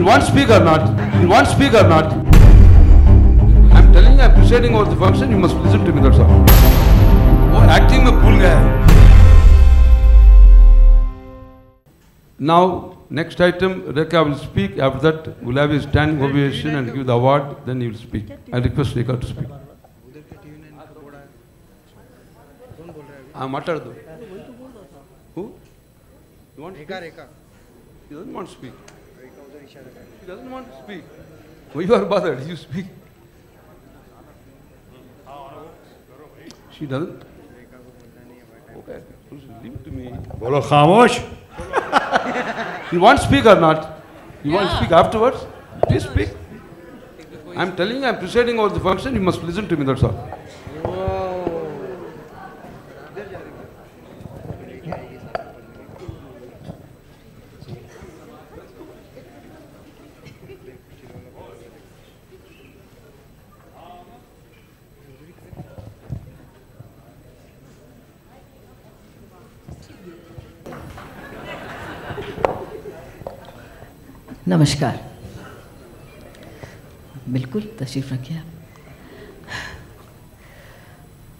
You want speak or not? You want speak or not? I'm telling you, I'm presiding over the function. You must listen to me. That's all. वो acting में भूल गया है. Now, next item, Rekha will speak. After that, we'll have a standing ovation and give the award. Then he will speak. I request Rekha to speak. हाँ माताड़ दो. Who? You want? Rekha Rekha He doesn't want to speak. She doesn't want to speak. Why you are bothered? You speak. She doesn't. Okay, leave it to me. Bolo Khamosh. you want to speak or not? You yeah. want to speak afterwards? Please speak. I'm telling you, I'm presiding over the function. You must listen to me, that's all. नमस्कार। बिल्कुल, तशरीफ़ रखिए आप।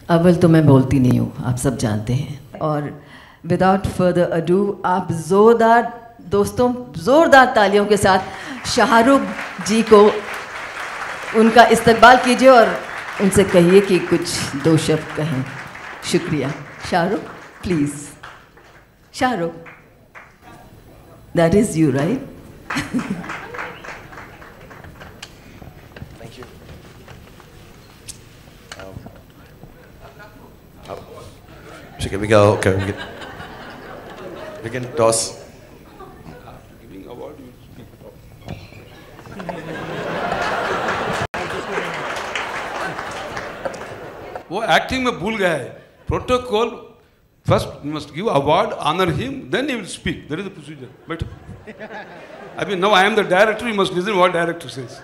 अव्वल तो मैं बोलती नहीं हूँ, आप सब जानते हैं। और विदाउट फर्दर अडू आप ज़ोरदार दोस्तों, ज़ोरदार तालियों के साथ शाहरुख जी को उनका इस्तकबाल कीजिए और उनसे कहिए कि कुछ दो शब्द कहें। शुक्रिया। Shahrukh please Shahrukh that is you right Thank you. Um, oh. So can we go? Okay, we can, we can toss. You. वो एक्टिंग में भूल गया है protocol First, you must give award, honor him, then he will speak. That is the procedure. But I mean, now I am the director, you must listen what director says.